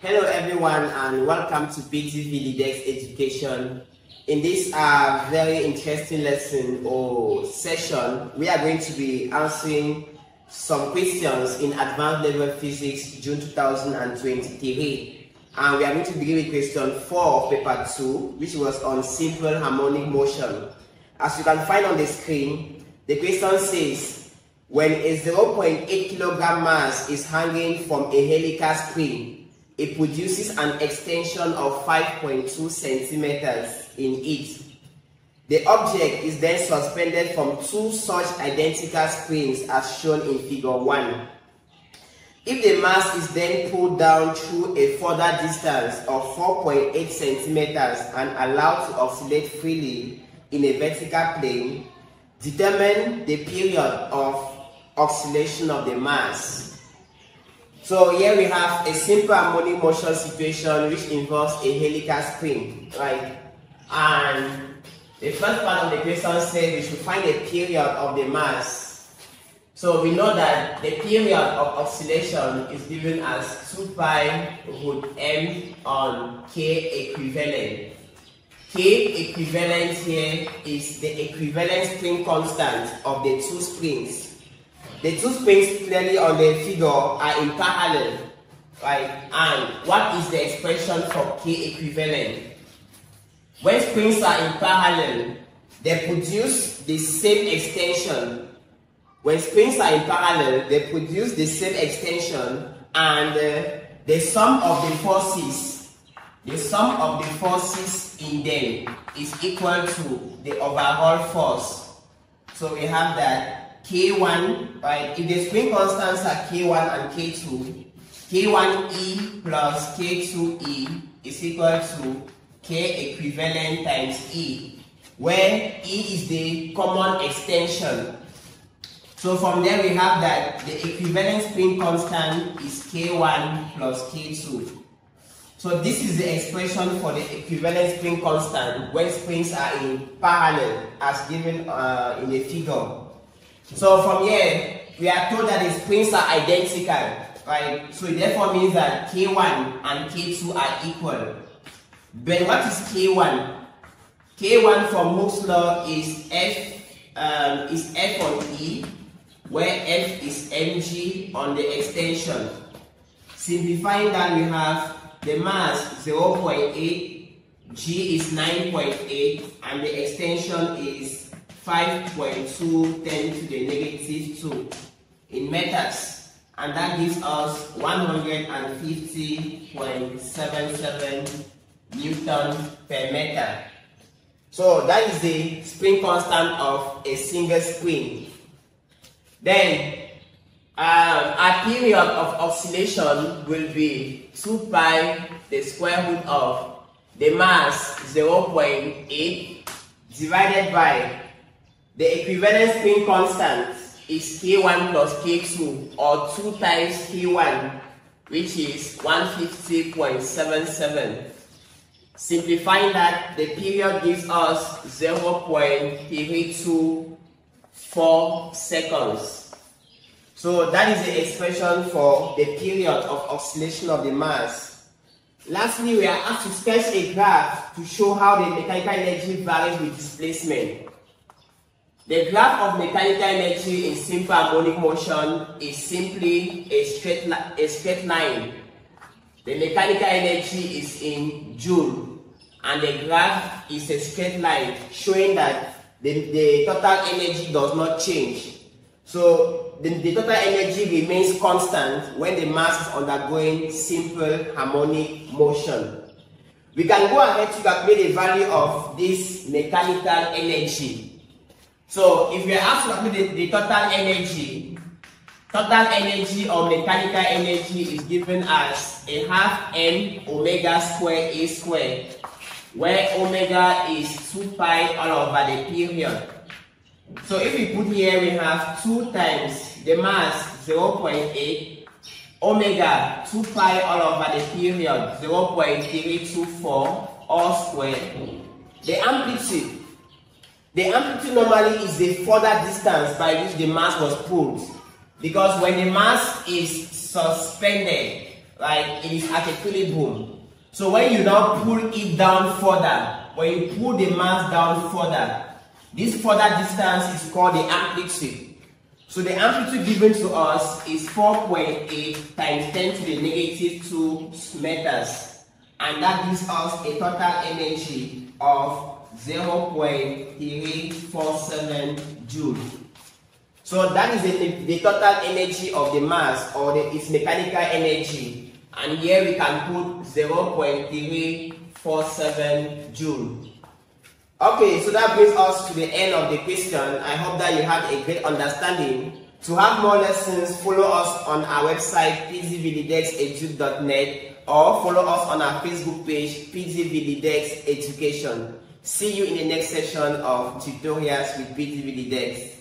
Hello everyone and welcome to PDV Leadex Education. In this uh, very interesting lesson or session, we are going to be answering some questions in advanced level physics June 2023. And we are going to begin with question 4 of paper 2, which was on simple harmonic motion. As you can find on the screen, the question says, when a 0.8 kilogram mass is hanging from a helical spring, it produces an extension of 5.2 centimeters in it. The object is then suspended from two such identical springs as shown in figure 1. If the mass is then pulled down through a further distance of 4.8 centimeters and allowed to oscillate freely in a vertical plane, determine the period of oscillation of the mass. So here we have a simple harmonic motion situation which involves a helical spring, right? And the first part of the question says we should find the period of the mass. So we know that the period of oscillation is given as 2 pi root m on k equivalent. K equivalent here is the equivalent spring constant of the two springs the two springs clearly on the figure are in parallel, right? And what is the expression for K equivalent? When springs are in parallel, they produce the same extension. When springs are in parallel, they produce the same extension and uh, the sum of the forces, the sum of the forces in them is equal to the overall force. So we have that K1, right? If the spring constants are K1 and K2, K1E plus K2E is equal to K equivalent times E, where E is the common extension. So from there we have that the equivalent spring constant is K1 plus K2. So this is the expression for the equivalent spring constant when springs are in parallel as given uh, in the figure. So from here, we are told that the springs are identical, right? So it therefore means that K1 and K2 are equal. But what is K1? K1 from Hooke's law is F um, is F on E, where F is mg on the extension. Simplifying that, we have the mass 0.8, g is 9.8, and the extension is 5.2 10 to the negative 2 in meters and that gives us 150.77 Newton per meter. So that is the spring constant of a single spring. Then um, our period of oscillation will be 2 pi the square root of the mass 0.8 divided by the equivalent spring constant is K1 plus K2 or 2 times K1 which is 150.77. Simplifying that, the period gives us 0.324 seconds. So that is the expression for the period of oscillation of the mass. Lastly, we are asked to sketch a graph to show how the mechanical energy varies with displacement. The graph of mechanical energy in simple harmonic motion is simply a straight, a straight line. The mechanical energy is in Joule and the graph is a straight line showing that the, the total energy does not change. So the, the total energy remains constant when the mass is undergoing simple harmonic motion. We can go ahead to calculate the value of this mechanical energy. So if we are asked the, the total energy, total energy or mechanical energy is given as a half m omega square a square, where omega is 2 pi all over the period. So if we put here, we have 2 times the mass 0.8 omega 2 pi all over the period 0.324 all square. The amplitude the amplitude normally is the further distance by which the mass was pulled. Because when the mass is suspended, right? It is at equilibrium. So when you now pull it down further, when you pull the mass down further, this further distance is called the amplitude. So the amplitude given to us is 4.8 times 10 to the negative 2 meters. And that gives us a total energy of 0.347 joule. So that is the, the total energy of the mass or the, its mechanical energy. And here we can put 0.347 joule. Okay, so that brings us to the end of the question. I hope that you had a great understanding. To have more lessons, follow us on our website pdvleadex.edu.net or follow us on our Facebook page PDV Leadex education. See you in the next session of tutorials with PDV Leadex.